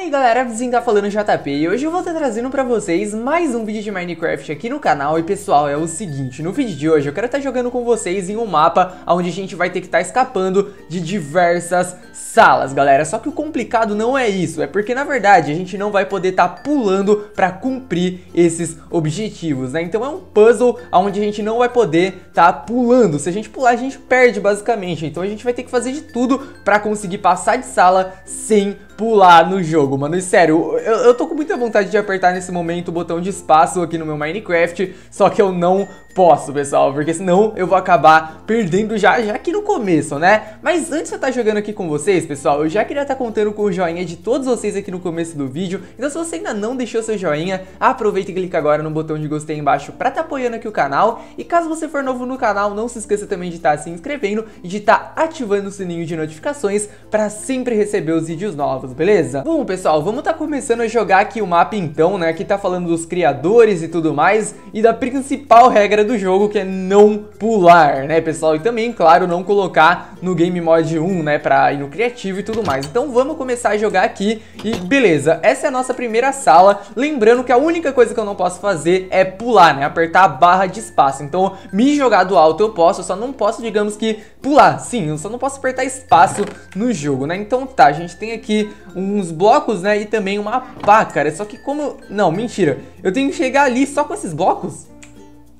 aí galera, vizinho tá falando JP e hoje eu vou estar trazendo pra vocês mais um vídeo de Minecraft aqui no canal E pessoal, é o seguinte, no vídeo de hoje eu quero estar jogando com vocês em um mapa onde a gente vai ter que estar escapando de diversas salas, galera Só que o complicado não é isso, é porque na verdade a gente não vai poder estar pulando pra cumprir esses objetivos, né? Então é um puzzle onde a gente não vai poder estar pulando, se a gente pular a gente perde basicamente Então a gente vai ter que fazer de tudo pra conseguir passar de sala sem pular no jogo, mano. E sério, eu, eu tô com muita vontade de apertar nesse momento o botão de espaço aqui no meu Minecraft, só que eu não posso, pessoal, porque senão eu vou acabar perdendo já, já aqui no começo, né? Mas antes de eu estar jogando aqui com vocês, pessoal, eu já queria estar contando com o joinha de todos vocês aqui no começo do vídeo. Então se você ainda não deixou seu joinha, aproveita e clica agora no botão de gostei embaixo pra estar apoiando aqui o canal. E caso você for novo no canal, não se esqueça também de estar se inscrevendo e de estar ativando o sininho de notificações pra sempre receber os vídeos novos, beleza? Bom, pessoal, vamos estar começando a jogar aqui o mapa então, né? Aqui tá falando dos criadores e tudo mais e da principal regra do jogo que é não pular, né, pessoal? E também, claro, não colocar no Game Mode 1, né, pra ir no criativo e tudo mais. Então vamos começar a jogar aqui e beleza, essa é a nossa primeira sala. Lembrando que a única coisa que eu não posso fazer é pular, né, apertar a barra de espaço. Então me jogar do alto eu posso, eu só não posso, digamos que, pular. Sim, eu só não posso apertar espaço no jogo, né? Então tá, a gente tem aqui uns blocos, né, e também uma pá, cara. Só que como... Não, mentira. Eu tenho que chegar ali só com esses blocos?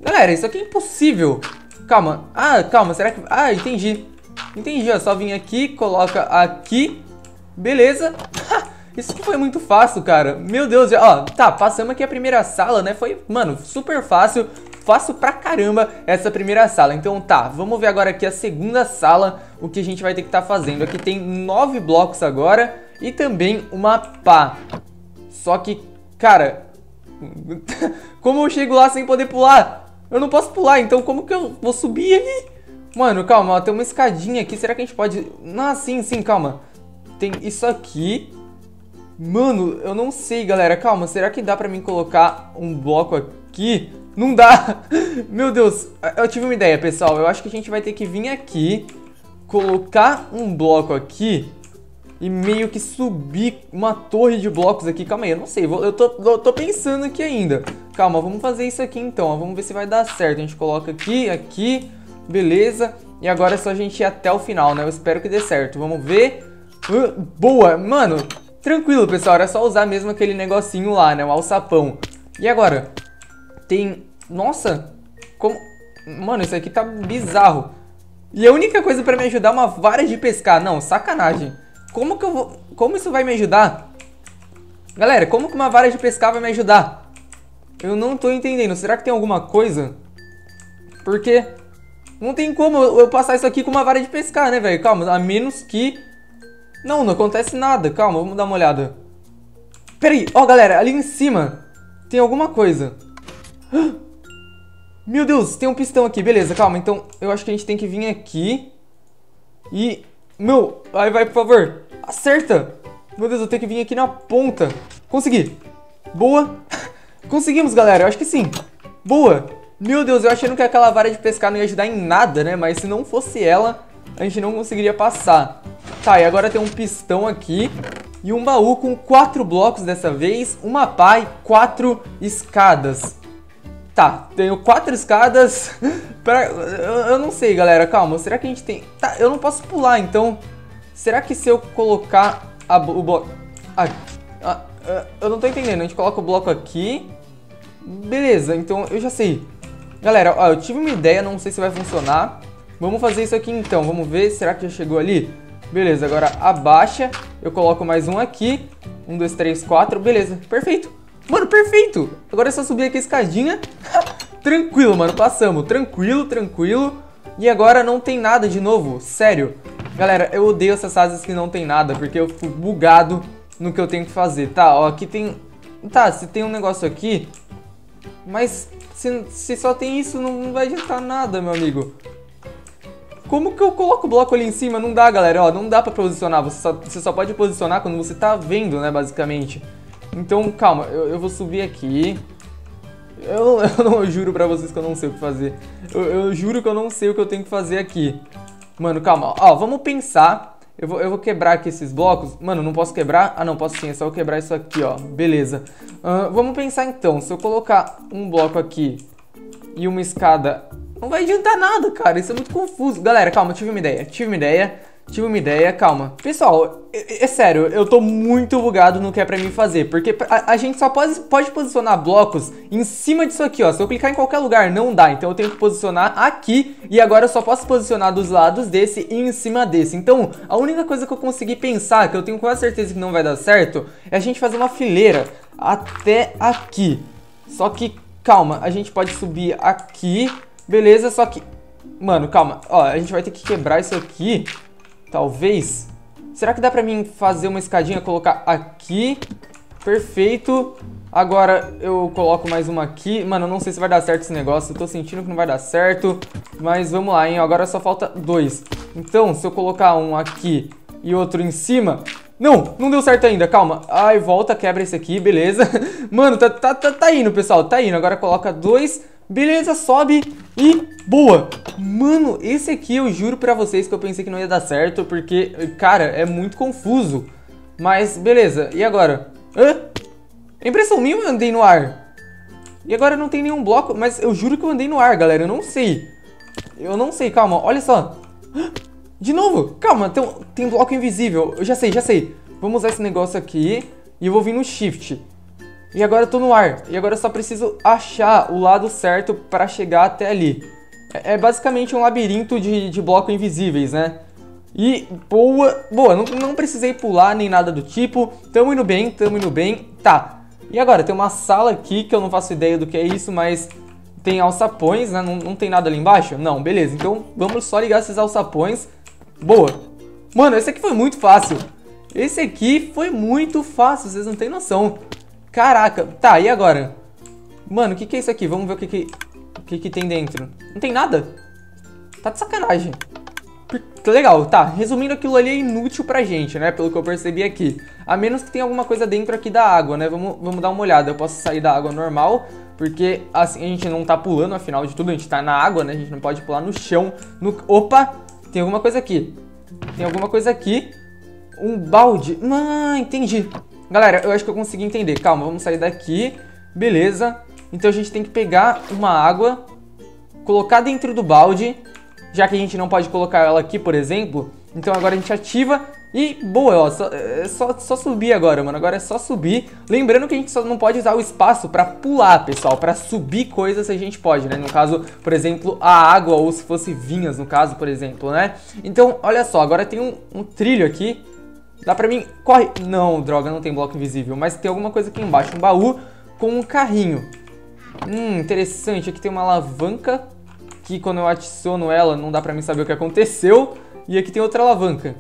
Galera, isso aqui é impossível. Calma. Ah, calma, será que... Ah, entendi. Entendi, ó. Só vim aqui, coloca aqui. Beleza. Isso foi muito fácil, cara. Meu Deus, ó. Tá, passamos aqui a primeira sala, né? Foi, mano, super fácil. Fácil pra caramba essa primeira sala. Então tá, vamos ver agora aqui a segunda sala. O que a gente vai ter que estar tá fazendo. Aqui tem nove blocos agora. E também uma pá. Só que, cara... Como eu chego lá sem poder pular? Eu não posso pular, então como que eu vou subir ali? Mano, calma, tem uma escadinha aqui. Será que a gente pode... Ah, sim, sim, calma. Tem isso aqui. Mano, eu não sei, galera. Calma, será que dá pra mim colocar um bloco aqui? Não dá. Meu Deus, eu tive uma ideia, pessoal. Eu acho que a gente vai ter que vir aqui, colocar um bloco aqui e meio que subir uma torre de blocos aqui. Calma aí, eu não sei, eu tô, eu tô pensando aqui ainda. Calma, vamos fazer isso aqui então, ó. vamos ver se vai dar certo. A gente coloca aqui, aqui, beleza. E agora é só a gente ir até o final, né? Eu espero que dê certo. Vamos ver. Uh, boa, mano, tranquilo, pessoal. Era só usar mesmo aquele negocinho lá, né? O alçapão. E agora? Tem... Nossa, como... Mano, isso aqui tá bizarro. E a única coisa pra me ajudar é uma vara de pescar. Não, sacanagem. Como que eu vou... Como isso vai me ajudar? Galera, como que uma vara de pescar vai me ajudar? Eu não tô entendendo. Será que tem alguma coisa? Porque... Não tem como eu passar isso aqui com uma vara de pescar, né, velho? Calma, a menos que... Não, não acontece nada. Calma, vamos dar uma olhada. Pera aí. Ó, galera, ali em cima tem alguma coisa. Meu Deus, tem um pistão aqui. Beleza, calma. Então, eu acho que a gente tem que vir aqui e meu, vai, vai, por favor. Acerta. Meu Deus, eu tenho que vir aqui na ponta. Consegui. Boa. Conseguimos, galera. Eu acho que sim. Boa. Meu Deus, eu achando que aquela vara de pescar não ia ajudar em nada, né? Mas se não fosse ela, a gente não conseguiria passar. Tá, e agora tem um pistão aqui. E um baú com quatro blocos dessa vez. Uma pá e quatro escadas. Tá, tenho quatro escadas pra... Eu, eu, não sei, galera, calma. Será que a gente tem... Tá, eu não posso pular, então... Será que se eu colocar a, o bloco... Ah, ah, eu não tô entendendo. A gente coloca o bloco aqui... Beleza, então eu já sei. Galera, ó, eu tive uma ideia, não sei se vai funcionar. Vamos fazer isso aqui então, vamos ver. Será que já chegou ali? Beleza, agora abaixa. Eu coloco mais um aqui. Um, dois, três, quatro. Beleza, perfeito. Mano, perfeito! Agora é só subir aqui a escadinha. tranquilo, mano, passamos. Tranquilo, tranquilo. E agora não tem nada de novo, sério. Galera, eu odeio essas fases que não tem nada, porque eu fico bugado no que eu tenho que fazer. Tá, ó, aqui tem... Tá, se tem um negócio aqui, mas se, se só tem isso, não vai adiantar nada, meu amigo. Como que eu coloco o bloco ali em cima? Não dá, galera, ó, não dá pra posicionar. Você só, você só pode posicionar quando você tá vendo, né, basicamente. Então, calma, eu, eu vou subir aqui. Eu, eu, não, eu juro pra vocês que eu não sei o que fazer. Eu, eu, juro que eu não sei o que eu tenho que fazer aqui. Mano, calma. Ó, vamos pensar. Eu vou, eu vou quebrar aqui esses blocos. Mano, não posso quebrar? Ah, não, posso sim. É só eu quebrar isso aqui, ó. Beleza. Uh, vamos pensar então. Se eu colocar um bloco aqui e uma escada... Não vai adiantar nada, cara. Isso é muito confuso. Galera, calma. Tive uma ideia. Tive uma ideia. Tive uma ideia, calma. Pessoal, é, é, sério, eu tô muito bugado no que é pra mim fazer, porque a, a, gente só pode, pode posicionar blocos em cima disso aqui, ó. Se eu clicar em qualquer lugar, não dá, então eu tenho que posicionar aqui, e agora eu só posso posicionar dos lados desse e em cima desse. Então, a única coisa que eu consegui pensar, que eu tenho quase certeza que não vai dar certo, é a gente fazer uma fileira até aqui. Só que, calma, a gente pode subir aqui, beleza, só que... Mano, calma, ó, a gente vai ter que quebrar isso aqui Talvez. Será que dá pra mim fazer uma escadinha, colocar aqui? Perfeito. Agora eu coloco mais uma aqui. Mano, eu não sei se vai dar certo esse negócio. Eu tô sentindo que não vai dar certo. Mas vamos lá, hein? Agora só falta dois. Então, se eu colocar um aqui e outro em cima... Não, não deu certo ainda, calma. Ai, volta, quebra esse aqui, beleza. Mano, tá, tá, tá, tá indo, pessoal, tá indo. Agora coloca dois, beleza, sobe e boa. Mano, esse aqui eu juro pra vocês que eu pensei que não ia dar certo, porque, cara, é muito confuso. Mas, beleza, e agora? Hã? Impressão minha eu andei no ar. E agora não tem nenhum bloco, mas eu juro que eu andei no ar, galera, eu não sei. Eu não sei, calma, olha só. De novo, calma, tem, tem bloco invisível. Eu já sei, já sei. Vamos usar esse negócio aqui e eu vou vir no shift. E agora eu tô no ar. E agora eu só preciso achar o lado certo para chegar até ali. É, é basicamente um labirinto de, de blocos invisíveis, né? E boa, boa, não, não precisei pular nem nada do tipo. Tamo indo bem, tamo indo bem. Tá. E agora, tem uma sala aqui que eu não faço ideia do que é isso, mas tem alçapões, né? Não, não tem nada ali embaixo? Não, beleza. Então vamos só ligar esses alçapões. Boa. Mano, esse aqui foi muito fácil. Esse aqui foi muito fácil, vocês não têm noção. Caraca. Tá, e agora? Mano, o que, que é isso aqui? Vamos ver o que, que, o que, que tem dentro. Não tem nada? Tá de sacanagem. Legal, tá. Resumindo, aquilo ali é inútil pra gente, né? Pelo que eu percebi aqui. A menos que tenha alguma coisa dentro aqui da água, né? Vamos, vamos dar uma olhada. Eu posso sair da água normal, porque assim a gente não tá pulando, afinal de tudo, a gente tá na água, né? A gente não pode pular no chão. No... Opa! Tem alguma coisa aqui. Tem alguma coisa aqui. Um balde. Ah, entendi. Galera, eu acho que eu consegui entender. Calma, vamos sair daqui. Beleza. Então a gente tem que pegar uma água, colocar dentro do balde, já que a gente não pode colocar ela aqui, por exemplo. Então agora a gente ativa e boa, ó, só, é só, só subir agora, mano. Agora é só subir. Lembrando que a gente só não pode usar o espaço pra pular, pessoal. Pra subir coisas a gente pode, né? No caso, por exemplo, a água ou se fosse vinhas, no caso, por exemplo, né? Então, olha só, agora tem um, um trilho aqui. Dá pra mim... Corre! Não, droga, não tem bloco invisível. Mas tem alguma coisa aqui embaixo. Um baú com um carrinho. Hum, interessante. Aqui tem uma alavanca que quando eu adiciono ela não dá pra mim saber o que aconteceu. E aqui tem outra alavanca.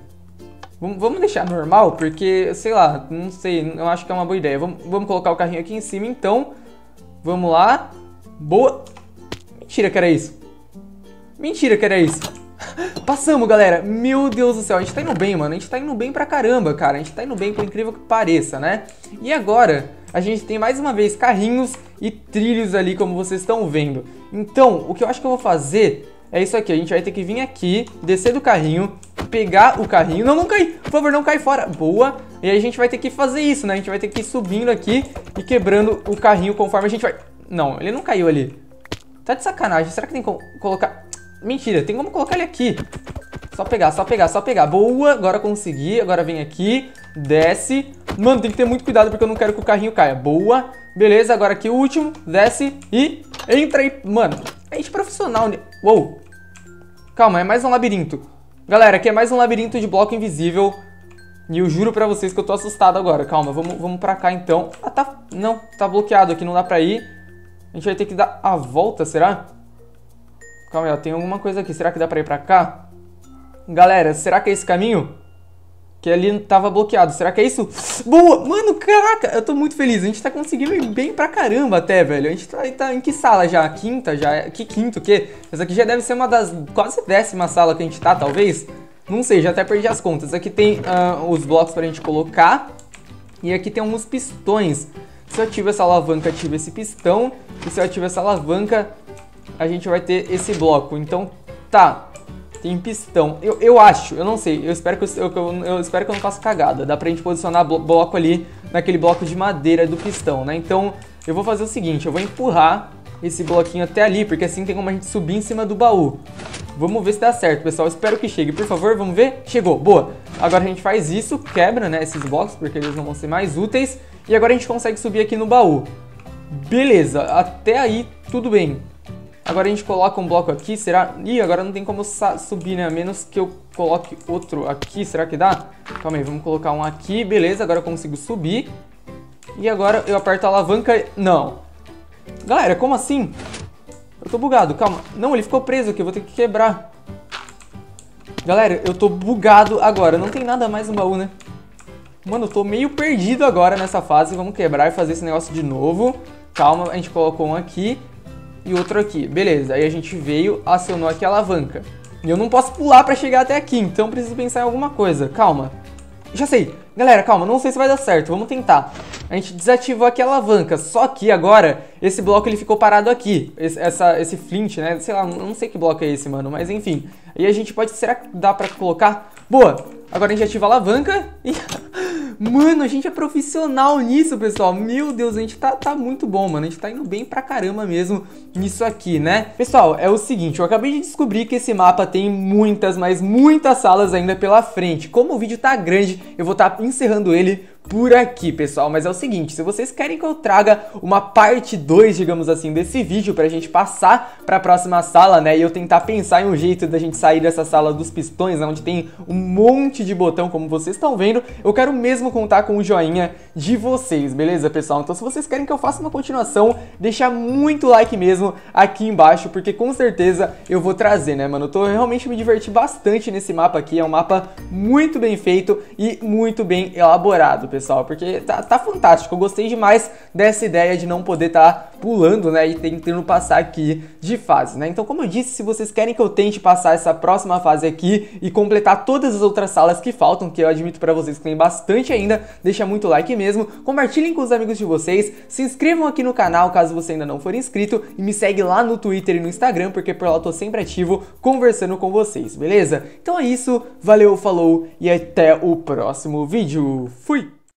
Vamos deixar normal, porque, sei lá, não sei, eu acho que é uma boa ideia. Vamos, colocar o carrinho aqui em cima, então. Vamos lá. Boa. Mentira que era isso. Mentira que era isso. Passamos, galera. Meu Deus do céu, a gente tá indo bem, mano. A gente tá indo bem pra caramba, cara. A gente tá indo bem, por incrível que pareça, né? E agora, a gente tem mais uma vez carrinhos e trilhos ali, como vocês estão vendo. Então, o que eu acho que eu vou fazer é isso aqui. A gente vai ter que vir aqui, descer do carrinho, pegar o carrinho. Não, não cai! Por favor, não cai fora. Boa! E aí a gente vai ter que fazer isso, né? A gente vai ter que ir subindo aqui e quebrando o carrinho conforme a gente vai... Não, ele não caiu ali. Tá de sacanagem. Será que tem como colocar... Mentira, tem como colocar ele aqui. Só pegar, só pegar, só pegar. Boa, agora consegui. Agora vem aqui, desce. Mano, tem que ter muito cuidado porque eu não quero que o carrinho caia. Boa. Beleza, agora aqui o último. Desce e entra aí. Mano, a gente é profissional. Né? Uou. Calma, é mais um labirinto. Galera, aqui é mais um labirinto de bloco invisível. E eu juro pra vocês que eu tô assustado agora. Calma, vamos, vamos pra cá então. Ah, tá... Não, tá bloqueado aqui, não dá pra ir. A gente vai ter que dar a volta, será? Calma aí, ó, tem alguma coisa aqui. Será que dá pra ir pra cá? Galera, será que é esse caminho? Que ali tava bloqueado. Será que é isso? Boa! Mano, caraca, eu tô muito feliz. A gente tá conseguindo ir bem pra caramba até, velho. A gente tá, tá em que sala já? Quinta já? Que quinto, o quê? Essa aqui já deve ser uma das quase décima sala que a gente tá, talvez. Não sei, já até perdi as contas. Aqui tem uh, os blocos pra gente colocar. E aqui tem alguns pistões. Se eu ativo essa alavanca, ativo esse pistão. E se eu ativo essa alavanca, a gente vai ter esse bloco. Então, tá. tem pistão. Eu, eu acho, eu não sei, eu espero que eu, eu, eu espero que eu não faça cagada. Dá pra gente posicionar bloco ali naquele bloco de madeira do pistão, né? Então eu vou fazer o seguinte, eu vou empurrar esse bloquinho até ali, porque assim tem como a gente subir em cima do baú. Vamos ver se dá certo, pessoal. Espero que chegue. Por favor, vamos ver? Chegou, boa. Agora a gente faz isso, quebra, né, esses blocos, porque eles não vão ser mais úteis. E agora a gente consegue subir aqui no baú. Beleza, até aí tudo bem. Agora a gente coloca um bloco aqui, será? Ih, agora não tem como subir, né? A menos que eu coloque outro aqui, será que dá? Calma aí, vamos colocar um aqui, beleza, agora eu consigo subir. E agora eu aperto a alavanca... Não. Galera, como assim? Eu tô bugado, calma. Não, ele ficou preso aqui, eu vou ter que quebrar. Galera, eu tô bugado agora. Não tem nada mais no baú, né? Mano, eu tô meio perdido agora nessa fase. Vamos quebrar e fazer esse negócio de novo. Calma, a gente colocou um aqui e outro aqui. Beleza, aí a gente veio, acionou aqui a alavanca. E eu não posso pular pra chegar até aqui, então preciso pensar em alguma coisa. Calma. Já sei. Galera, calma, não sei se vai dar certo, vamos tentar. A gente desativou aqui a alavanca, só que agora esse bloco ele ficou parado aqui. Esse, essa, esse flint, né? Sei lá, não sei que bloco é esse, mano, mas enfim. Aí a gente pode... Será que dá pra colocar? Boa! Agora a gente ativa a alavanca e... Mano, a gente é profissional nisso, pessoal. Meu Deus, a gente tá, tá muito bom, mano. A gente tá indo bem pra caramba mesmo nisso aqui, né? Pessoal, é o seguinte, eu acabei de descobrir que esse mapa tem muitas, mas muitas salas ainda pela frente. Como o vídeo tá grande, eu vou estar tá encerrando ele por aqui, pessoal. Mas é o seguinte, se vocês querem que eu traga uma parte 2, digamos assim, desse vídeo pra gente passar pra próxima sala, né, e eu tentar pensar em um jeito da gente sair dessa sala dos pistões, né, onde tem um monte de botão, como vocês estão vendo, eu quero mesmo contar com o joinha de vocês, beleza, pessoal? Então se vocês querem que eu faça uma continuação, deixa muito like mesmo aqui embaixo, porque com certeza eu vou trazer, né, mano? Eu tô realmente me diverti bastante nesse mapa aqui, é um mapa muito bem feito e muito bem elaborado, pessoal, porque tá, tá fantástico. Eu gostei demais dessa ideia de não poder estar tá pulando, né, e tentando passar aqui de fase, né? Então, como eu disse, se vocês querem que eu tente passar essa próxima fase aqui e completar todas as outras salas que faltam, que eu admito para vocês que tem bastante ainda, deixa muito like mesmo, compartilhem com os amigos de vocês, se inscrevam aqui no canal caso você ainda não for inscrito e me segue lá no Twitter e no Instagram, porque por lá eu tô sempre ativo conversando com vocês, beleza? Então é isso, valeu, falou e até o próximo vídeo. Fui!